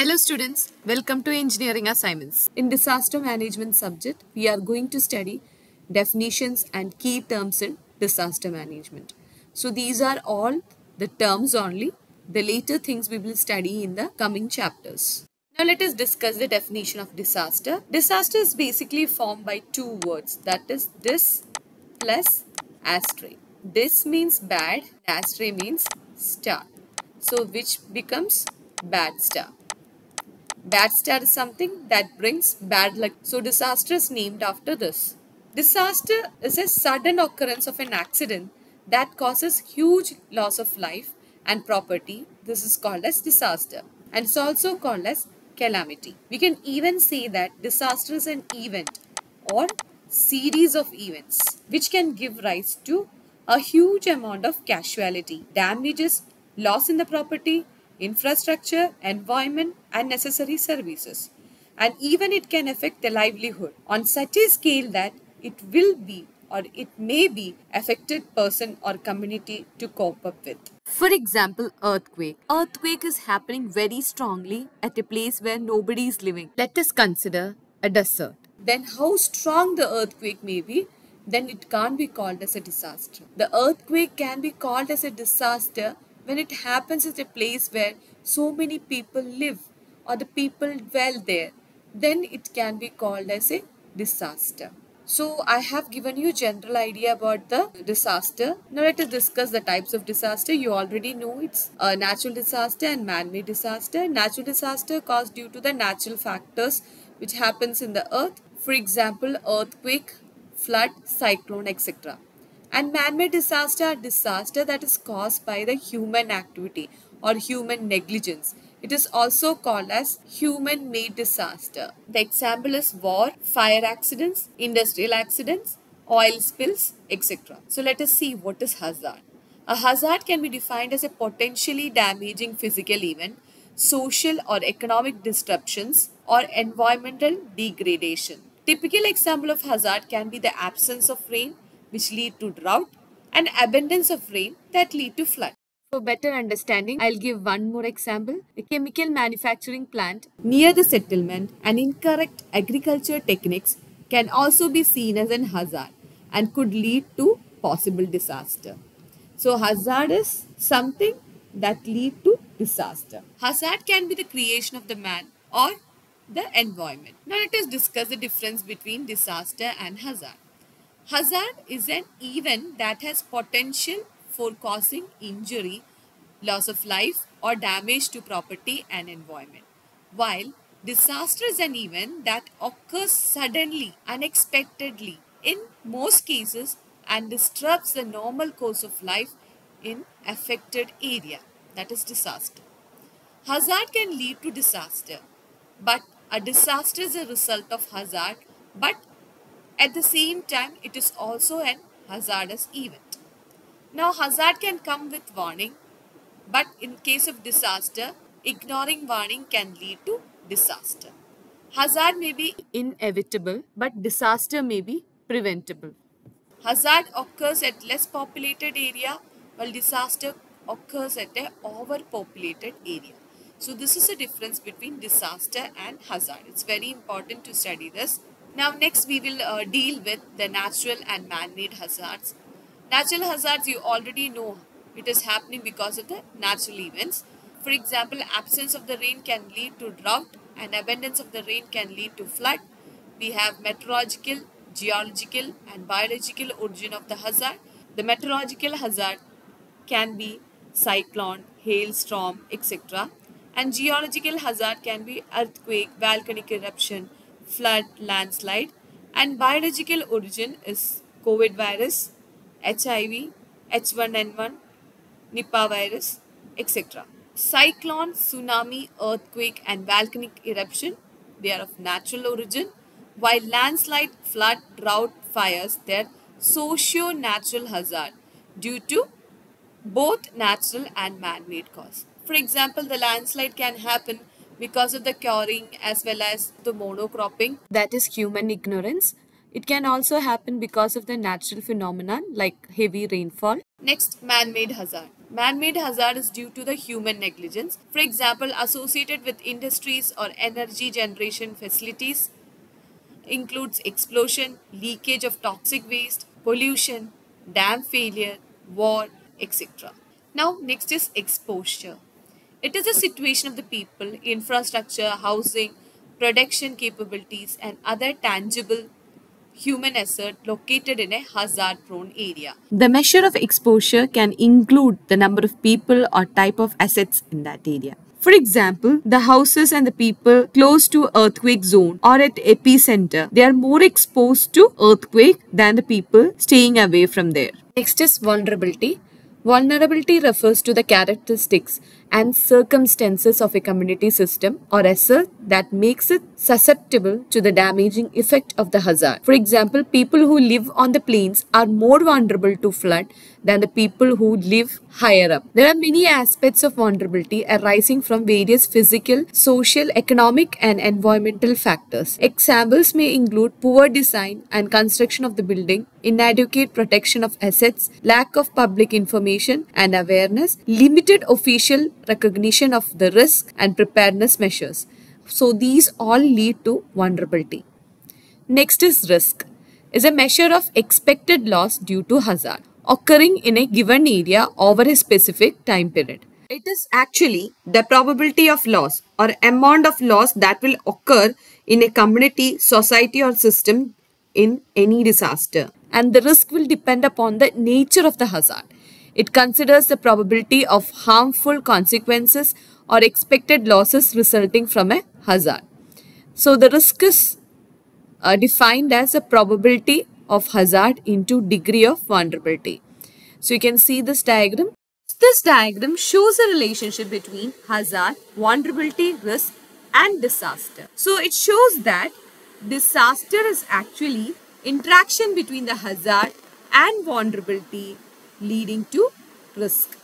Hello students, welcome to engineering assignments. In disaster management subject, we are going to study definitions and key terms in disaster management. So these are all the terms only. The later things we will study in the coming chapters. Now let us discuss the definition of disaster. Disaster is basically formed by two words that is dis plus asterisk. Dis means bad, asterisk means star. So which becomes bad star. Bad star is something that brings bad luck. So disaster is named after this. Disaster is a sudden occurrence of an accident that causes huge loss of life and property. This is called as disaster and it's also called as calamity. We can even say that disaster is an event or series of events which can give rise to a huge amount of casualty, damages, loss in the property, infrastructure, environment and necessary services. And even it can affect the livelihood on such a scale that it will be or it may be affected person or community to cope up with. For example, earthquake. Earthquake is happening very strongly at a place where nobody is living. Let us consider a desert. Then how strong the earthquake may be, then it can't be called as a disaster. The earthquake can be called as a disaster when it happens at a place where so many people live or the people dwell there. Then it can be called as a disaster. So I have given you general idea about the disaster. Now let us discuss the types of disaster. You already know it's a natural disaster and man-made disaster. Natural disaster caused due to the natural factors which happens in the earth. For example, earthquake, flood, cyclone, etc. And man-made disaster are disaster that is caused by the human activity or human negligence. It is also called as human-made disaster. The example is war, fire accidents, industrial accidents, oil spills, etc. So let us see what is hazard. A hazard can be defined as a potentially damaging physical event, social or economic disruptions, or environmental degradation. Typical example of hazard can be the absence of rain, which lead to drought, and abundance of rain that lead to flood. For better understanding, I'll give one more example. A chemical manufacturing plant near the settlement and incorrect agriculture techniques can also be seen as an hazard and could lead to possible disaster. So hazard is something that lead to disaster. Hazard can be the creation of the man or the environment. Now let us discuss the difference between disaster and hazard. Hazard is an event that has potential for causing injury, loss of life or damage to property and environment. While disaster is an event that occurs suddenly, unexpectedly in most cases and disrupts the normal course of life in affected area. That is disaster. Hazard can lead to disaster, but a disaster is a result of hazard, but at the same time, it is also an hazardous event. Now, hazard can come with warning, but in case of disaster, ignoring warning can lead to disaster. Hazard may be inevitable, but disaster may be preventable. Hazard occurs at less populated area, while disaster occurs at a overpopulated area. So this is a difference between disaster and hazard. It's very important to study this. Now next we will uh, deal with the natural and man-made hazards. Natural hazards you already know it is happening because of the natural events. For example, absence of the rain can lead to drought and abundance of the rain can lead to flood. We have meteorological, geological and biological origin of the hazard. The meteorological hazard can be cyclone, hailstorm, etc and geological hazard can be earthquake, volcanic eruption, flood, landslide and biological origin is COVID virus, HIV, H1N1, Nipah virus, etc. Cyclone, tsunami, earthquake and volcanic eruption, they are of natural origin, while landslide, flood, drought, fires, they are socio-natural hazard due to both natural and man-made cause. For example, the landslide can happen because of the curing as well as the monocropping, that is human ignorance. It can also happen because of the natural phenomenon like heavy rainfall. Next, man-made hazard. Man-made hazard is due to the human negligence. For example, associated with industries or energy generation facilities includes explosion, leakage of toxic waste, pollution, dam failure, war, etc. Now, next is exposure. It is a situation of the people, infrastructure, housing, production capabilities, and other tangible human asset located in a hazard prone area. The measure of exposure can include the number of people or type of assets in that area. For example, the houses and the people close to earthquake zone or at epicenter, they are more exposed to earthquake than the people staying away from there. Next is vulnerability. Vulnerability refers to the characteristics and circumstances of a community system or asset that makes it susceptible to the damaging effect of the hazard. For example, people who live on the plains are more vulnerable to flood than the people who live higher up. There are many aspects of vulnerability arising from various physical, social, economic and environmental factors. Examples may include poor design and construction of the building, inadequate protection of assets, lack of public information and awareness, limited official recognition of the risk and preparedness measures. So these all lead to vulnerability. Next is risk is a measure of expected loss due to hazard occurring in a given area over a specific time period. It is actually the probability of loss or amount of loss that will occur in a community, society or system in any disaster. And the risk will depend upon the nature of the hazard. It considers the probability of harmful consequences or expected losses resulting from a hazard. So the risk is uh, defined as a probability of hazard into degree of vulnerability. So you can see this diagram. This diagram shows a relationship between hazard, vulnerability, risk and disaster. So it shows that disaster is actually interaction between the hazard and vulnerability leading to risk.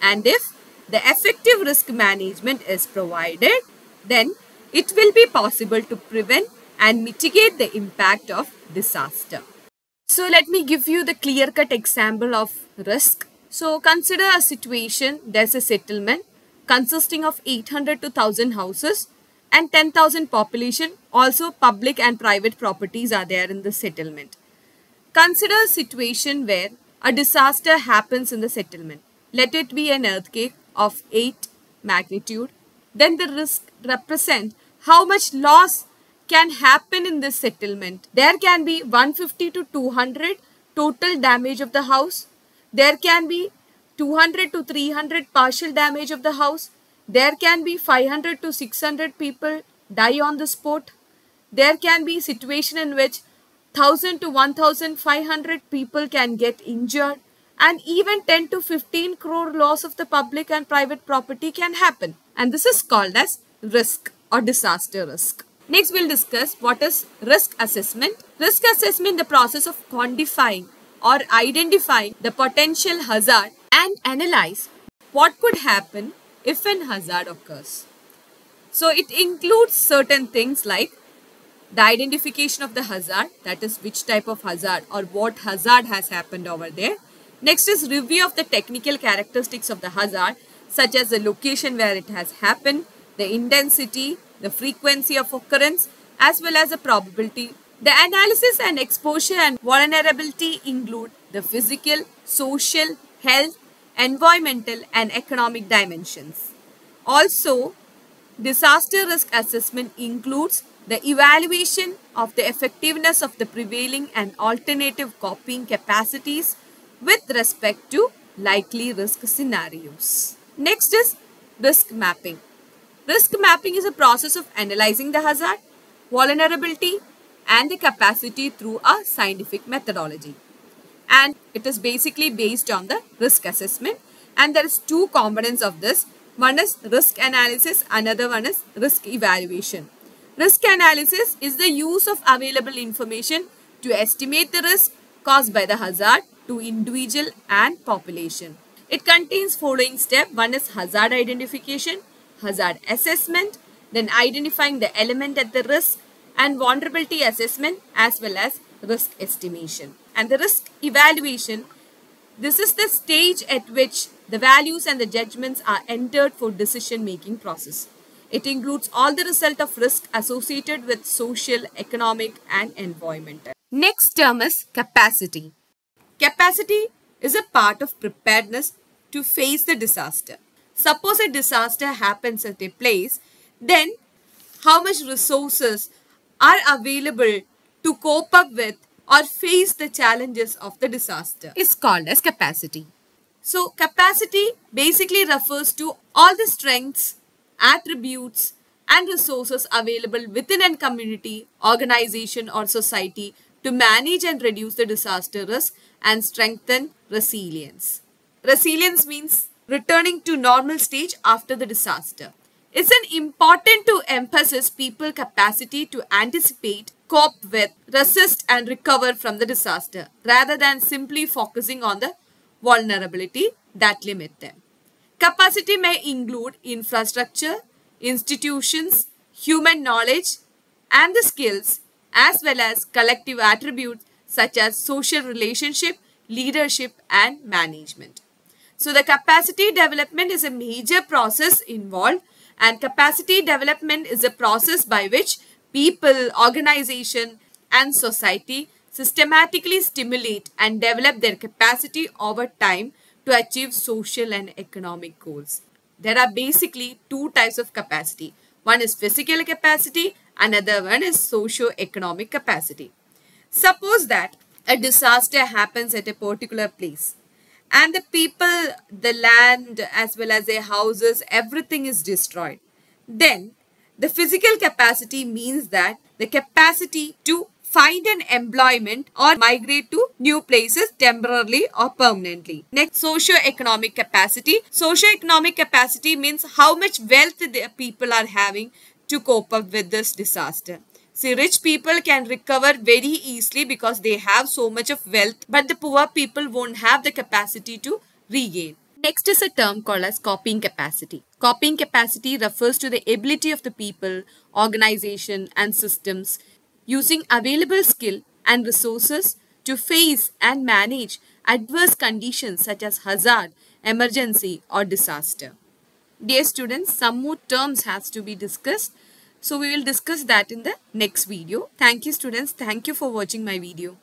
And if the effective risk management is provided, then it will be possible to prevent and mitigate the impact of disaster. So let me give you the clear-cut example of risk. So consider a situation, there's a settlement consisting of 800 to 1000 houses and 10,000 population. Also public and private properties are there in the settlement. Consider a situation where a disaster happens in the settlement. Let it be an earthquake of 8 magnitude. Then the risk represent how much loss can happen in this settlement. There can be 150 to 200 total damage of the house. There can be 200 to 300 partial damage of the house. There can be 500 to 600 people die on the spot. There can be situation in which 1000 to 1500 people can get injured and even 10 to 15 crore loss of the public and private property can happen. And this is called as risk or disaster risk. Next, we'll discuss what is risk assessment. Risk assessment is the process of quantifying or identifying the potential hazard and analyze what could happen if an hazard occurs. So, it includes certain things like the identification of the hazard, that is which type of hazard or what hazard has happened over there. Next is review of the technical characteristics of the hazard, such as the location where it has happened, the intensity, the frequency of occurrence as well as the probability. The analysis and exposure and vulnerability include the physical, social, health, environmental and economic dimensions. Also, disaster risk assessment includes the evaluation of the effectiveness of the prevailing and alternative coping capacities with respect to likely risk scenarios. Next is risk mapping. Risk mapping is a process of analyzing the hazard, vulnerability and the capacity through a scientific methodology. And it is basically based on the risk assessment and there is two components of this. One is risk analysis, another one is risk evaluation. Risk analysis is the use of available information to estimate the risk caused by the hazard to individual and population. It contains following step. One is hazard identification, hazard assessment, then identifying the element at the risk and vulnerability assessment as well as risk estimation. And the risk evaluation, this is the stage at which the values and the judgments are entered for decision making process. It includes all the result of risk associated with social, economic and environmental. Next term is capacity. Capacity is a part of preparedness to face the disaster. Suppose a disaster happens at a place, then how much resources are available to cope up with or face the challenges of the disaster is called as capacity. So capacity basically refers to all the strengths, attributes and resources available within a community, organization or society to manage and reduce the disaster risk and strengthen resilience. Resilience means returning to normal stage after the disaster. It's an important to emphasize people capacity to anticipate, cope with, resist and recover from the disaster rather than simply focusing on the vulnerability that limit them. Capacity may include infrastructure, institutions, human knowledge and the skills as well as collective attributes such as social relationship, leadership and management. So the capacity development is a major process involved and capacity development is a process by which people, organization and society systematically stimulate and develop their capacity over time to achieve social and economic goals. There are basically two types of capacity. One is physical capacity, another one is socio-economic capacity. Suppose that a disaster happens at a particular place and the people, the land as well as their houses, everything is destroyed. Then the physical capacity means that the capacity to find an employment or migrate to new places temporarily or permanently. Next, socio-economic capacity. Socio-economic capacity means how much wealth the people are having to cope up with this disaster. See, rich people can recover very easily because they have so much of wealth, but the poor people won't have the capacity to regain. Next is a term called as coping capacity. Coping capacity refers to the ability of the people, organization and systems using available skill and resources to face and manage adverse conditions such as hazard, emergency or disaster. Dear students, some more terms has to be discussed. So we will discuss that in the next video. Thank you students. Thank you for watching my video.